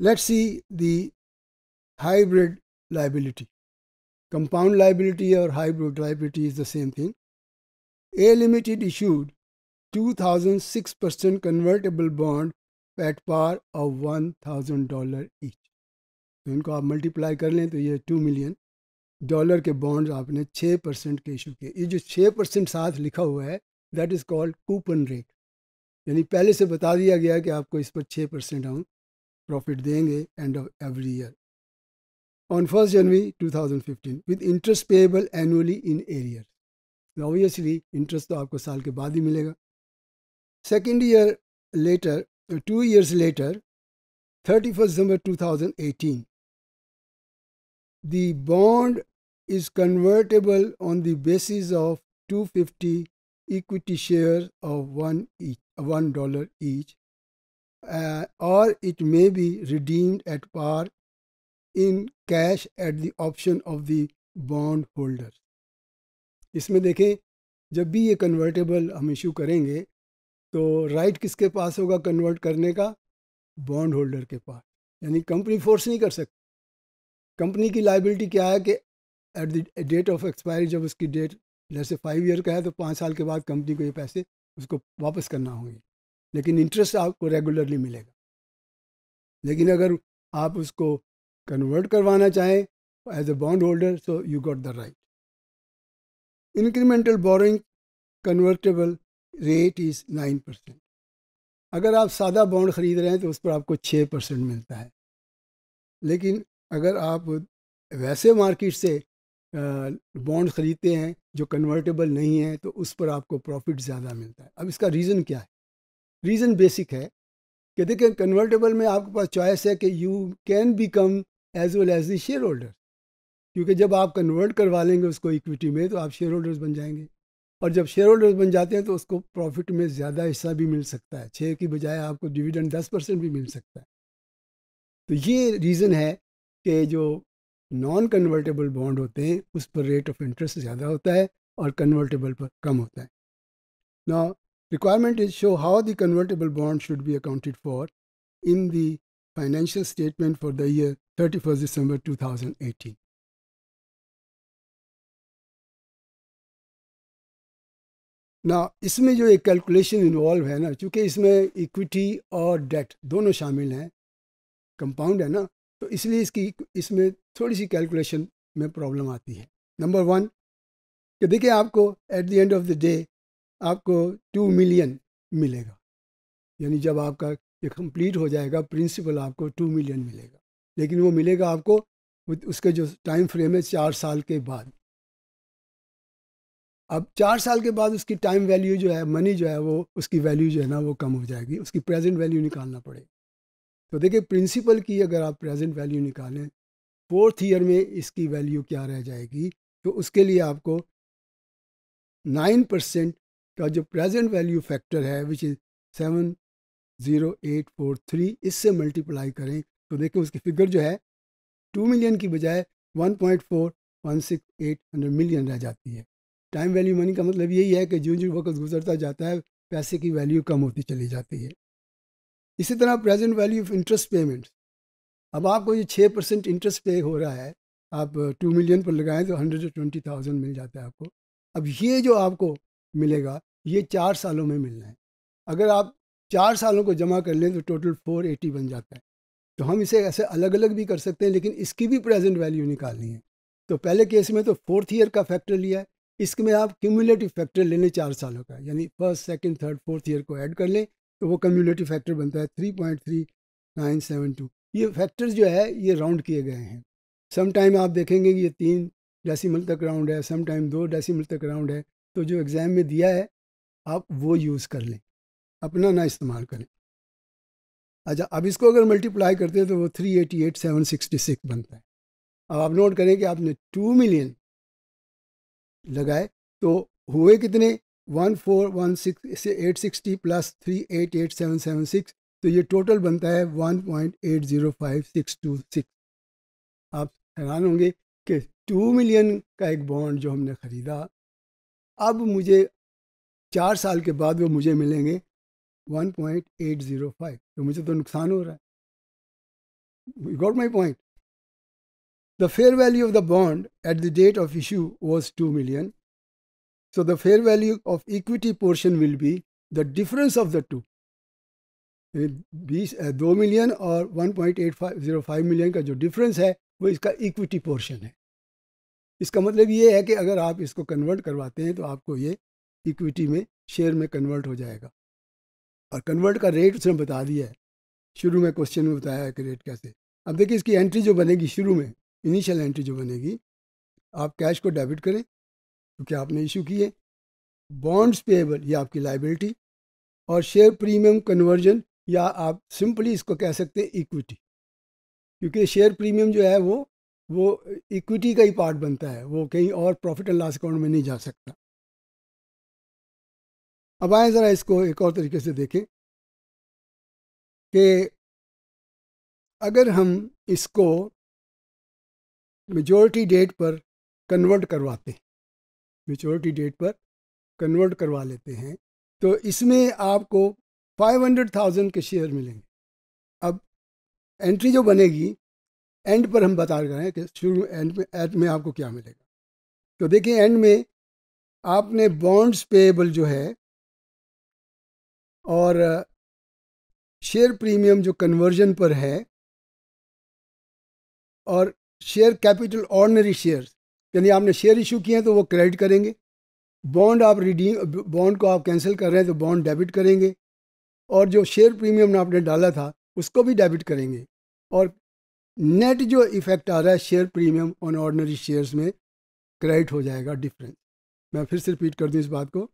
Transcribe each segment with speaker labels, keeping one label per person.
Speaker 1: Let's see the hybrid liability. Compound liability or hybrid liability is the same thing. A Limited issued 2006% convertible bond at par of $1000 each. तो इनको आप multiply कर लें तो ये two million dollar के bonds आपने छः परसेंट के इशू किए ये जो छः परसेंट साथ लिखा हुआ है that is called coupon rate यानी पहले से बता दिया गया कि आपको इस पर छः परसेंट हम प्रॉफिट देंगे end of every year on first January 2015 with interest payable annually in arrear obviously interest तो आपको साल के बाद ही मिलेगा second year later two years later thirty first December 2018 the bond is convertible on the basis of 250 equity shares of one each, one dollar each, uh, or it may be redeemed at par in cash at the option of the bond holder. इसमें देखें जब भी ये convertible हम issue करेंगे तो right किसके पास होगा कन्वर्ट करने का? बॉन्ड होल्डर के पास। यानी कंपनी फोर्स नहीं कर सकती। कंपनी की लाइबिलिटी क्या है कि at the date of expiry जब उसकी डेट जैसे फाइव ईयर का है तो पाँच साल के बाद कंपनी को ये पैसे उसको वापस करना होंगे। लेकिन इंटरेस्ट आपको रेगुलरली मिलेगा। लेकिन अगर आप उसको कन्वर्ट करवाना चाहें as a bond holder so you got the right incremental boring convertible rate is nine percent अगर आप सादा बॉन्ड ख़रीद रहे हैं तो उस पर आपको छः परसेंट मिलता है। लेकिन अगर आप वैसे मार्केट से बॉन्ड ख़रीदते हैं, जो कन्वर्टेबल नहीं है तो उस पर आपको प्रॉफिट ज़्यादा मिलता है। अब इसका रीज़न क्या है? रीज़न बेसिक है कि देखिए कन्वर्टेबल में आपके पास चॉइस है कि you can become as well as the share holder क्योंकि जब आप कन्वर्ट करवा लेंगे उसको इक्विटी में तो आप शेयर होल्डर्स बन जाएँगे। और जब शेयर होल्डर्स बन जाते हैं तो उसको प्रॉफिट में ज़्यादा हिस्सा भी मिल सकता है। छः की बजाय आपको डिविडेंड दस परसेंट भी मिल सकता है। तो ये रीज़न है कि जो नॉन कन्वर्टेबल बॉन्ड होते हैं, उस पर रेट ऑफ़ इंटरेस्ट ज़्यादा होता है और कन्वर्टेबल पर कम होता है। ना how the convertible bond should be accounted for in the financial statement for the year thirty first December two thousand eighteen ना इसमें जो एक कैलकुलेशन इन्वॉल्व है ना, चूँकि इसमें इक्विटी और डेट दोनों शामिल हैं कंपाउंड है ना तो इसलिए इसकी, इसमें थोड़ी सी कैलकुलेशन में प्रॉब्लम आती है। नंबर वन कि देखिए आपको at the end of the day आपको टू मिलियन मिलेगा। यानी जब आपका ये कंप्लीट हो जाएगा प्रिंसिपल आपको टू मिलियन मिलेगा। लेकिन वो मिलेगा आपको उसके जो टाइम फ्रेम है चार साल के बाद। अब चार साल के बाद उसकी टाइम वैल्यू जो है मनी जो है वो, उसकी वैल्यू जो है ना वो कम हो जाएगी। उसकी प्रेजेंट वैल्यू निकालना पड़ेगा। तो देखिए प्रिंसिपल की अगर आप प्रेजेंट वैल्यू निकालें फोर्थ ईयर में इसकी वैल्यू क्या रह जाएगी? तो उसके लिए आपको नाइन परसेंट का जो प्रेजेंट वैल्यू फैक्टर है which is seven zero eight four three इससे मल्टीप्लाई करें। तो देखें उसकी फिगर जो है टू मिलियन की बजाय one point four one six eight hundred million रह जाती है। टाइम वैल्यू मनी का मतलब यही है कि जो जो वक्त गुजरता जाता है, पैसे की वैल्यू कम होती चली जाती है। इसी तरह present value of interest payment अब आपको ये छः परसेंट इंटरेस्ट पे हो रहा है, आप टू मिलियन पर लगाएँ तो हंड्रेड ट्वेंटी थाउज़ेंड मिल जाता है आपको। अब ये जो आपको मिलेगा, ये चार सालों में मिलना है। अगर आप चार सालों को जमा कर लें तो टोटल फोर एटी बन जाता है। तो हम इसे ऐसे अलग अलग भी कर सकते हैं, लेकिन इसकी भी प्रेजेंट वैल्यू निकालनी है। तो पहले केस में तो फोर्थ ईयर का फैक्टर लिया है इसमें आप क्यूमुलेटिव फैक्टर ले लें चार सालों का, यानी first second third fourth year को ऐड कर लें तो वो कम्यूलेटिव फैक्टर बनता है three point three nine seven two ये फैक्टर्स जो है, ये राउंड किए गए हैं। सम टाइम आप देखेंगे कि ये तीन डेसिमल तक राउंड है सम टाइम दो डेसिमल तक राउंड है तो जो एग्ज़ाम में दिया है, आप वो यूज़ कर लें, अपना ना इस्तेमाल करें। अच्छा अब इसको अगर मल्टीप्लाई करते हैं तो वो three eighty eight seven sixty six बनता है। अब आप नोट करें कि आपने टू मिलियन लगाए तो हुए कितने? One four one six eight sixty plus three eight eight seven seven six तो ये टोटल बनता है one point eight zero five six two six आप हैरान होंगे कि टू मिलियन का एक बॉन्ड जो हमने ख़रीदा अब मुझे चार साल के बाद वो मुझे मिलेंगे 1.805 तो मुझे तो नुकसान हो रहा है। Got my point the fair value of the bond at the date of issue was two million so the fair value of equity portion will be the difference of the two बीस eh, दो million और one point eight five, zero five million का जो difference है, वो इसका equity portion है। इसका मतलब ये है कि अगर आप इसको कन्वर्ट करवाते हैं तो आपको ये इक्विटी में, शेयर में कन्वर्ट हो जाएगा। और कन्वर्ट का रेट उसने बता दिया है। शुरू में क्वेश्चन में बताया है कि रेट कैसे। अब देखिए इसकी एंट्री जो बनेगी शुरू में, इनिशियल एंट्री जो बनेगी, आप कैश को डेबिट करें, क्योंकि तो आपने इशू किए। बॉन्ड्स पेएबल, ये आपकी लाइबिलिटी और शेयर प्रीमियम कन्वर्जन, या आप सिंपली इसको कह सकते हैं इक्विटी। क्योंकि शेयर प्रीमियम जो है वो वो इक्विटी का ही पार्ट बनता है। वो कहीं और प्रॉफिट एंड लॉस अकाउंट में नहीं जा सकता। अब आए ज़रा इसको एक और तरीके से देखें कि अगर हम इसको मेजोरिटी डेट पर कन्वर्ट करवाते हैं मेचोरिटी डेट पर कन्वर्ट करवा लेते हैं तो इसमें आपको फाइव हंड्रेड थाउज़ेंड के शेयर मिलेंगे। अब एंट्री जो बनेगी एंड पर हम बता रहे हैं कि शुरू एंड में एंड में आपको क्या मिलेगा। तो देखिए एंड में आपने बॉन्ड्स पेएबल जो है और शेयर प्रीमियम जो कन्वर्जन पर है और शेयर कैपिटल ऑर्डनरी शेयर्स यानी आपने शेयर इशू किए हैं तो वो क्रेडिट करेंगे। बॉन्ड आप रिडीम बॉन्ड को आप कैंसिल कर रहे हैं तो बॉन्ड डेबिट करेंगे और जो शेयर प्रीमियम आपने डाला था उसको भी डेबिट करेंगे और नेट जो इफ़ेक्ट आ रहा है share premium on ordinary shares में क्रेडिट हो जाएगा डिफरेंस मैं फिर से रिपीट कर दूँ इस बात को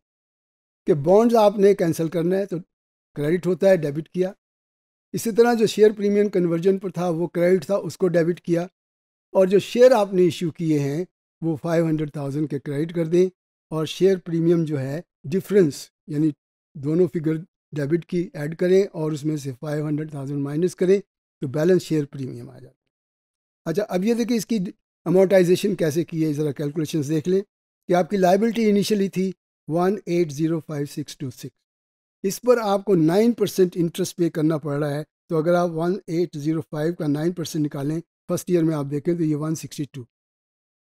Speaker 1: कि बॉन्ड्स आपने कैंसिल करना है तो क्रेडिट होता है डेबिट किया। इसी तरह जो शेयर प्रीमियम कन्वर्जन पर था, वो क्रेडिट था, उसको डेबिट किया। और जो शेयर आपने इशू किए हैं, वो फाइव हंड्रेड थाउज़ेंड के क्रेडिट कर दें और शेयर प्रीमियम जो है डिफरेंस यानी दोनों फिगर डेबिट की ऐड करें और उसमें से फाइव हंड्रेड थाउज़ेंड माइनस करें। तो बैलेंस शेयर प्रीमियम आ जाता है। अच्छा अब ये देखिए इसकी अमाउंटाइजेशन कैसे की है, ज़रा कैलकुलेशन देख लें कि आपकी लाइबिलिटी इनिशियली थी one eight zero five six two six इस पर आपको नाइन परसेंट इंटरेस्ट पे करना पड़ रहा है तो अगर आप वन एट ज़ीरो फाइव का नाइन परसेंट निकालें फ़र्स्ट ईयर में आप देखें तो ये वन सिक्सटी टू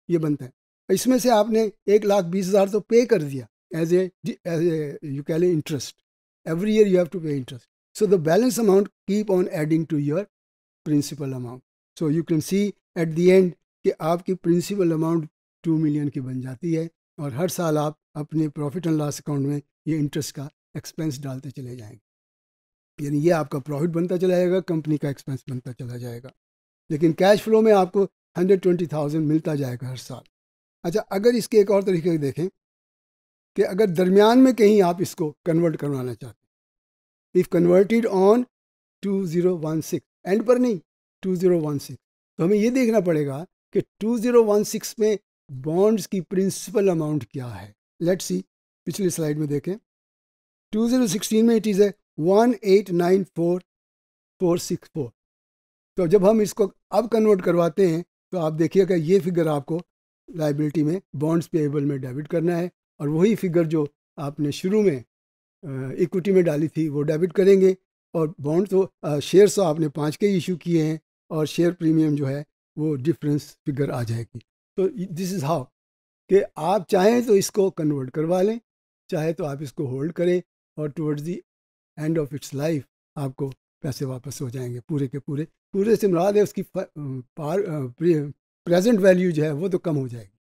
Speaker 1: ये बनता है। इसमें से आपने एक लाख बीस हज़ार तो पे कर दिया as a a you call interest every year you have to pay interest so the balance amount keep on adding to your principal amount so you can see at the end कि आपकी principal amount to million की बन जाती है और हर साल आप अपने प्रॉफिट एंड लॉस अकाउंट में ये इंटरेस्ट का एक्सपेंस डालते चले जाएँगे। यानी ये आपका प्रॉफिट बनता चला जाएगा कंपनी का एक्सपेंस बनता चला जाएगा। लेकिन कैश फ्लो में आपको हंड्रेड ट्वेंटी थाउज़ेंड मिलता जाएगा हर साल। अच्छा अगर इसके एक और तरीके देखें कि अगर दरमियान में कहीं आप इसको कन्वर्ट करवाना चाहते if converted on two zero one six end पर नहीं टू ज़ीरो वन सिक्स तो हमें ये देखना पड़ेगा कि टू ज़ीरो वन सिक्स में बॉन्ड्स की प्रिंसिपल अमाउंट क्या है। लेट्स सी पिछली स्लाइड में देखें। टू ज़ीरो सिक्सटीन में इट इज़ है one eight nine four four six four तो जब हम इसको अब कन्वर्ट करवाते हैं तो आप देखिएगा ये फिगर आपको लाइबिलिटी में बॉन्ड्स पेएबल में डेबिट करना है और वही फिगर जो आपने शुरू में इक्विटी में डाली थी, वो डेबिट करेंगे। और बॉन्ड तो शेयर्स तो आपने पाँच के इशू किए हैं और शेयर प्रीमियम जो है वो डिफरेंस फिगर आ जाएगी। तो दिस इज़ हाउ कि आप चाहें तो इसको कन्वर्ट करवा लें, चाहे तो आप इसको होल्ड करें और towards the end of its life आपको पैसे वापस हो जाएँगे पूरे के पूरे। पूरे से मुराद है उसकी पार प्रेजेंट वैल्यू जो है वो तो कम हो जाएगी।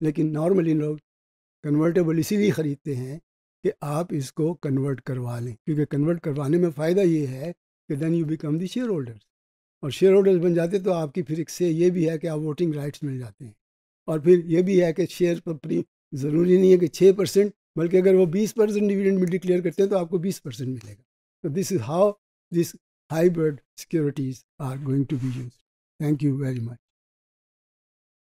Speaker 1: लेकिन नॉर्मली लोग कन्वर्टेबल इसीलिए ख़रीदते हैं कि आप इसको कन्वर्ट करवा लें। क्योंकि कन्वर्ट करवाने में फ़ायदा ये है कि then you become the share holders और शेयर होल्डर्स बन जाते तो आपकी फिर से ये भी है कि आप वोटिंग राइट्स मिल जाते हैं। और फिर ये भी है कि शेयर पर ज़रूरी नहीं है कि छः परसेंट बल्कि अगर वो बीस परसेंट डिविडेंड भी डिक्लेयर करते हैं तो आपको बीस परसेंट मिलेगा। तो this is how this hybrid securities are going to be use thank you very much